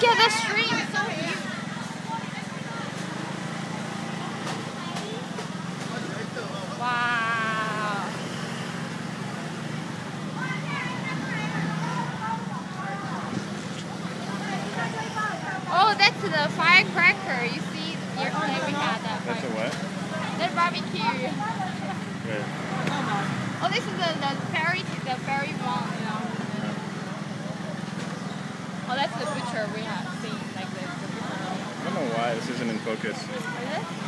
Look at stream. Wow. Oh, that's the firecracker. You see, yesterday we had that. That's a what? That barbecue. Oh, this is the, the Oh, that's the butcher we have seen like this. I don't know why this isn't in focus. Is it?